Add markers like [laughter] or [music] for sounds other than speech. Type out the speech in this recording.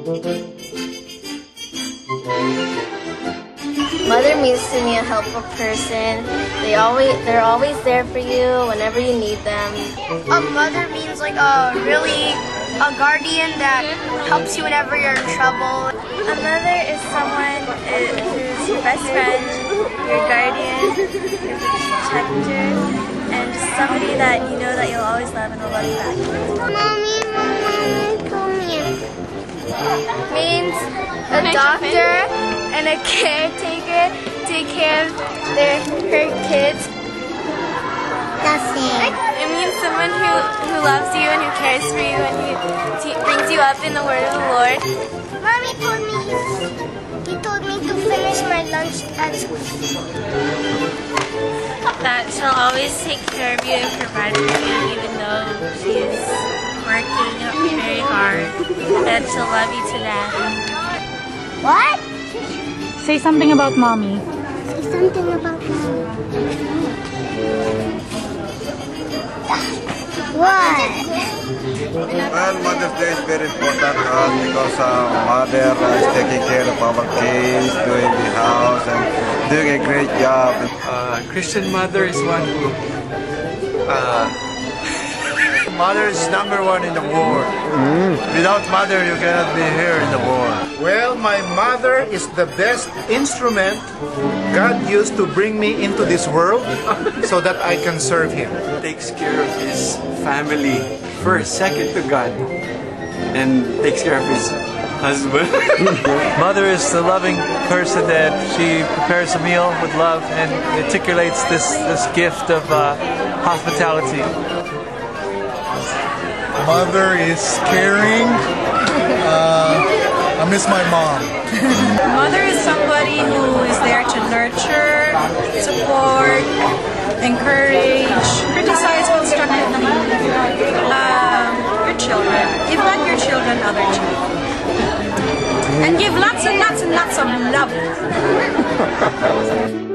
Mother means to me a helpful person. They always they're always there for you whenever you need them. A mother means like a really a guardian that helps you whenever you're in trouble. A mother is someone uh, who's your best friend, your guardian, your protector, and just somebody that you know that you'll always love and will love you back. Mommy, a doctor and a caretaker take care of their her kids. That's it. It means someone who, who loves you and who cares for you and who brings you up in the word of the Lord. Mommy told me he told me to finish my lunch at school. That she'll always take care of you and provide for you even though she's working very hard. And she'll love you to death. What? Say something about mommy. Say something about mommy. What? Well, Mother's Day is very important to us because uh, mother is taking care of our kids, doing the house, and doing a great job. uh, Christian mother is one who uh, mother is number one in the war. Without mother, you cannot be here in the world. Well, my mother is the best instrument God used to bring me into this world [laughs] so that I can serve Him. Takes care of his family first, second to God, and takes care of his husband. [laughs] mother is the loving person that she prepares a meal with love and articulates this this gift of uh, hospitality. Mother is caring. Uh, I miss my mom. Mother is somebody who is there to nurture, support, encourage, criticize constructively um, your children. If not your children, other children. And give lots and lots and lots of love. [laughs]